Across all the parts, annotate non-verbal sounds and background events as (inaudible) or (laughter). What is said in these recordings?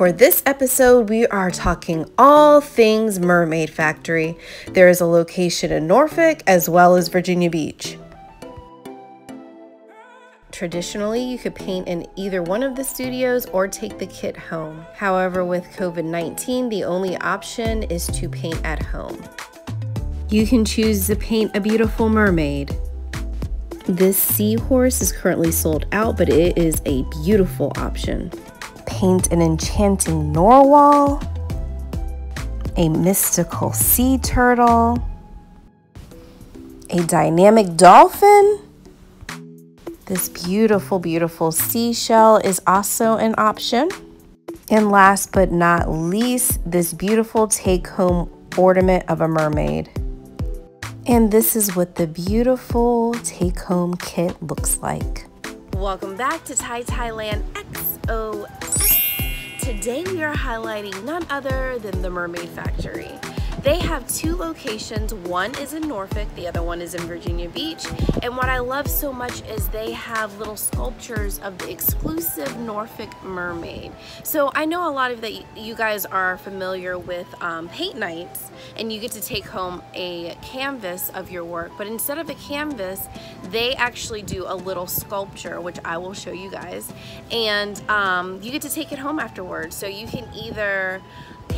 For this episode, we are talking all things Mermaid Factory. There is a location in Norfolk as well as Virginia Beach. Traditionally, you could paint in either one of the studios or take the kit home. However, with COVID 19, the only option is to paint at home. You can choose to paint a beautiful mermaid. This seahorse is currently sold out, but it is a beautiful option paint an enchanting narwhal, a mystical sea turtle, a dynamic dolphin. This beautiful, beautiful seashell is also an option. And last but not least, this beautiful take home ornament of a mermaid. And this is what the beautiful take home kit looks like. Welcome back to Thai Thailand XO Today we are highlighting none other than the Mermaid Factory. They have two locations. One is in Norfolk, the other one is in Virginia Beach. And what I love so much is they have little sculptures of the exclusive Norfolk mermaid. So I know a lot of that you guys are familiar with um, paint nights and you get to take home a canvas of your work. But instead of a canvas, they actually do a little sculpture, which I will show you guys. And um, you get to take it home afterwards. So you can either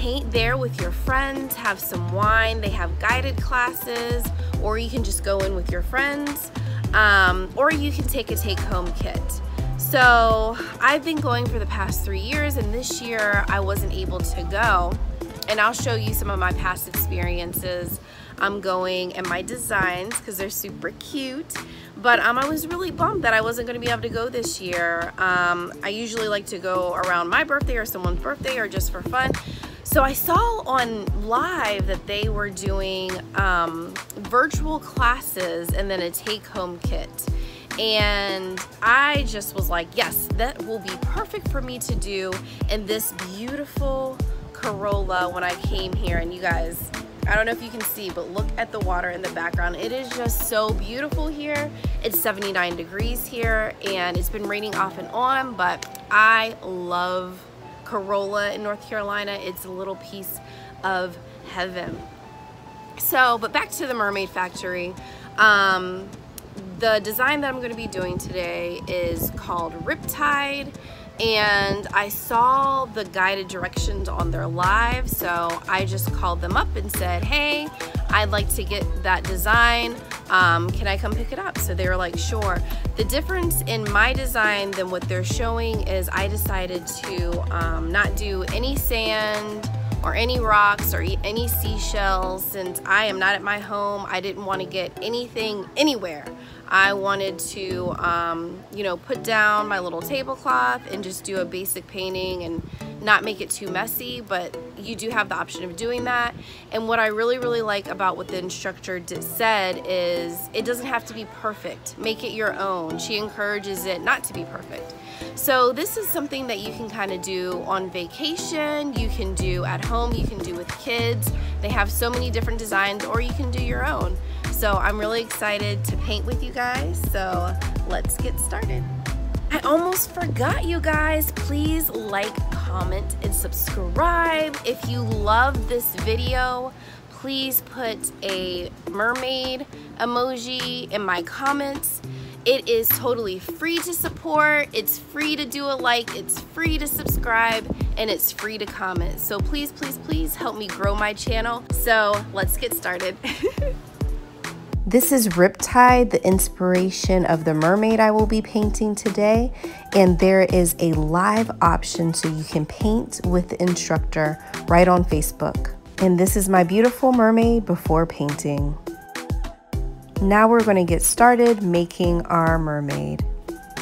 paint there with your friends, have some wine. They have guided classes, or you can just go in with your friends, um, or you can take a take home kit. So I've been going for the past three years, and this year I wasn't able to go. And I'll show you some of my past experiences. I'm going and my designs because they're super cute. But um, I was really bummed that I wasn't going to be able to go this year. Um, I usually like to go around my birthday or someone's birthday or just for fun. So I saw on live that they were doing um, virtual classes and then a take-home kit. And I just was like, yes, that will be perfect for me to do in this beautiful Corolla when I came here. And you guys, I don't know if you can see, but look at the water in the background. It is just so beautiful here. It's 79 degrees here and it's been raining off and on, but I love Corolla in North Carolina. It's a little piece of heaven. So, but back to the Mermaid Factory. Um, the design that I'm going to be doing today is called Riptide and I saw the guided directions on their live so I just called them up and said hey I'd like to get that design. Um, can I come pick it up? So they were like sure. The difference in my design than what they're showing is I decided to um, not do any sand or any rocks or any seashells since I am not at my home. I didn't want to get anything anywhere. I wanted to, um, you know, put down my little tablecloth and just do a basic painting and not make it too messy, but you do have the option of doing that. And what I really, really like about what the instructor did, said is it doesn't have to be perfect. Make it your own. She encourages it not to be perfect. So this is something that you can kind of do on vacation, you can do at home, you can do with kids. They have so many different designs or you can do your own. So I'm really excited to paint with you guys. So let's get started. I almost forgot you guys. Please like, comment, and subscribe. If you love this video, please put a mermaid emoji in my comments. It is totally free to support, it's free to do a like, it's free to subscribe, and it's free to comment. So please, please, please help me grow my channel. So let's get started. (laughs) This is Riptide, the inspiration of the mermaid I will be painting today. And there is a live option so you can paint with the instructor right on Facebook. And this is my beautiful mermaid before painting. Now we're going to get started making our mermaid.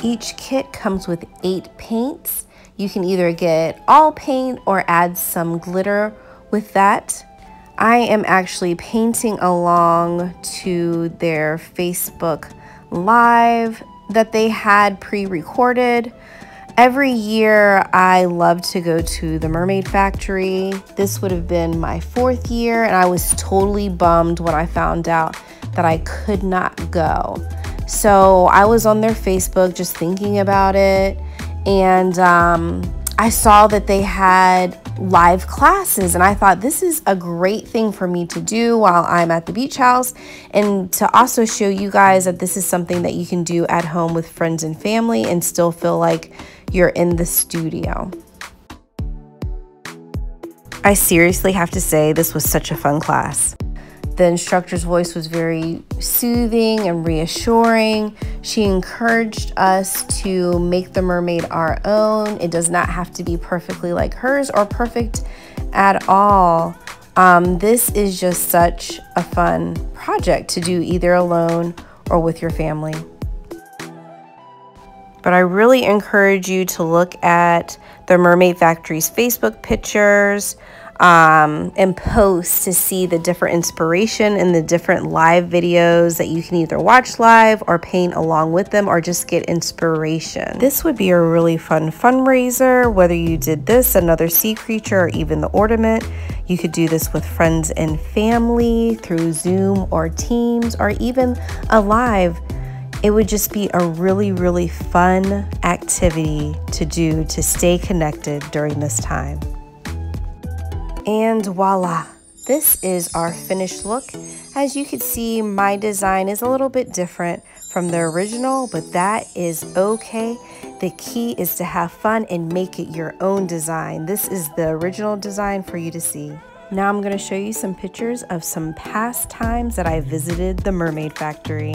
Each kit comes with eight paints. You can either get all paint or add some glitter with that. I am actually painting along to their Facebook Live that they had pre recorded. Every year, I love to go to the Mermaid Factory. This would have been my fourth year, and I was totally bummed when I found out that I could not go. So I was on their Facebook just thinking about it, and um, I saw that they had live classes, and I thought this is a great thing for me to do while I'm at the beach house, and to also show you guys that this is something that you can do at home with friends and family and still feel like you're in the studio. I seriously have to say, this was such a fun class. The instructor's voice was very soothing and reassuring. She encouraged us to make the mermaid our own. It does not have to be perfectly like hers or perfect at all. Um, this is just such a fun project to do either alone or with your family. But I really encourage you to look at the Mermaid Factory's Facebook pictures um, and posts to see the different inspiration and the different live videos that you can either watch live or paint along with them or just get inspiration. This would be a really fun fundraiser, whether you did this, another sea creature, or even the ornament. You could do this with friends and family through Zoom or Teams or even a live it would just be a really, really fun activity to do to stay connected during this time. And voila, this is our finished look. As you can see, my design is a little bit different from the original, but that is okay. The key is to have fun and make it your own design. This is the original design for you to see. Now I'm going to show you some pictures of some past times that I visited the Mermaid Factory.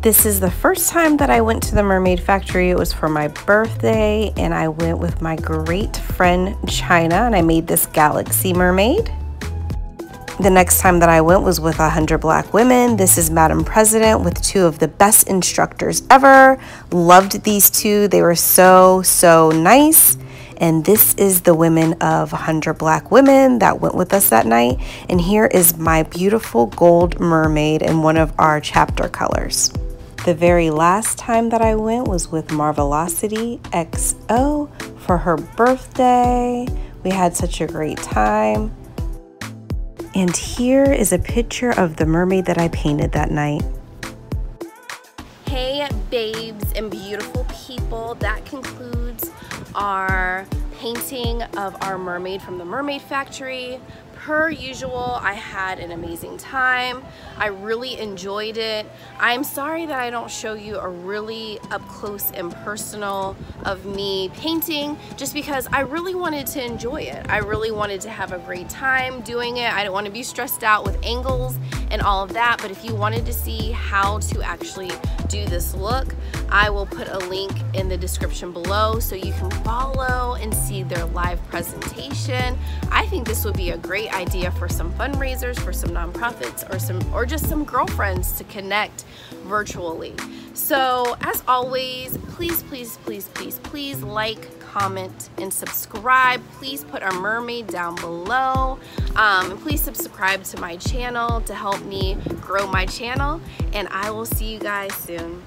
This is the first time that I went to the Mermaid Factory. It was for my birthday, and I went with my great friend China, and I made this galaxy mermaid. The next time that I went was with 100 Black Women. This is Madam President with two of the best instructors ever. Loved these two. They were so, so nice. And this is the women of 100 Black Women that went with us that night. And here is my beautiful gold mermaid in one of our chapter colors. The very last time that I went was with Marvelosity XO for her birthday. We had such a great time. And here is a picture of the mermaid that I painted that night. Hey babes and beautiful people, that concludes our painting of our mermaid from the Mermaid Factory per usual, I had an amazing time. I really enjoyed it. I'm sorry that I don't show you a really up close and personal of me painting just because I really wanted to enjoy it. I really wanted to have a great time doing it. I don't want to be stressed out with angles and all of that. But if you wanted to see how to actually do this look, I will put a link in the description below so you can follow and see their live presentation. I think this would be a great idea for some fundraisers, for some nonprofits, or some or just some girlfriends to connect virtually. So as always, please, please, please, please, please like, comment, and subscribe. Please put a mermaid down below. Um, and please subscribe to my channel to help me grow my channel. And I will see you guys soon.